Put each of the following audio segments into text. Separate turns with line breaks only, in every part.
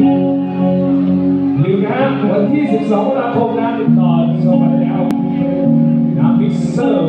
ลืมนะฮะวันที่ 12ตุลาคมนะติดต่อโซมาแล้วนะมิ
ก
เซอร์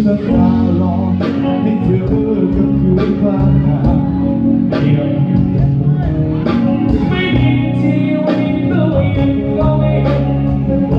那假象，你丢的只是空壳，掉。没脸
面对自己，都没脸面对。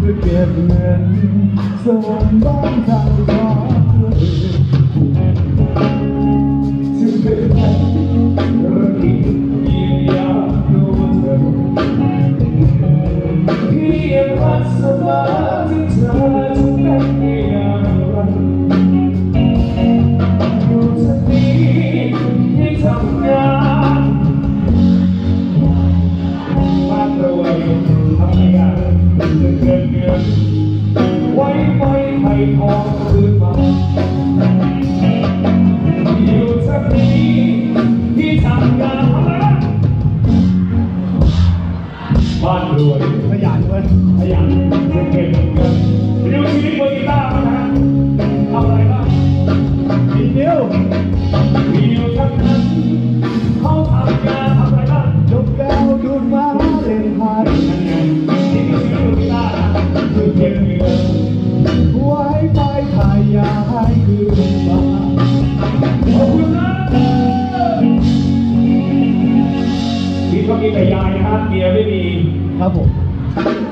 Forgiveness, so I'm เงินไว้
ไว้ให้ทองคืนมาอยู่สักทีที่ทำงานบ้านรวย
ขยันเว้ย
ขยันเงิเงินเงินดิวชีวิตบนานทำไรบ้าง
ดิว
ดิวทั้งนั้นเขาทำงาน
เก็
เไป
ทายน
ขะคิดว่ามีแต่ยายนะฮะเมียไม่มี
ครับผม